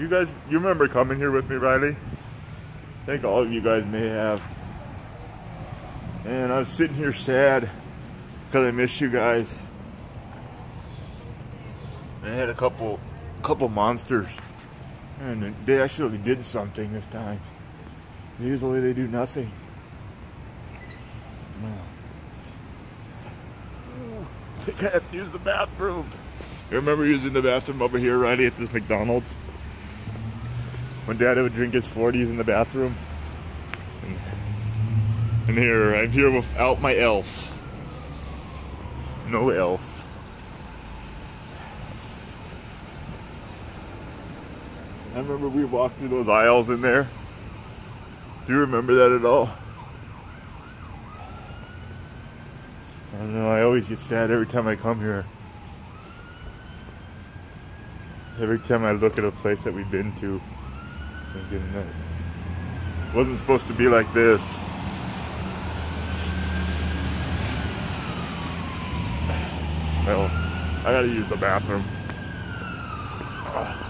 You guys, you remember coming here with me, Riley? I think all of you guys may have. And I was sitting here sad because I miss you guys. I had a couple, couple monsters, and they actually did something this time. Usually they do nothing. I think I have to use the bathroom. I remember using the bathroom over here, Riley, at this McDonald's? When Dad would drink his 40s in the bathroom. And, and here, I'm here without my elf. No elf. I remember we walked through those aisles in there. Do you remember that at all? I don't know, I always get sad every time I come here. Every time I look at a place that we've been to, it wasn't supposed to be like this. Well, I gotta use the bathroom. Ugh.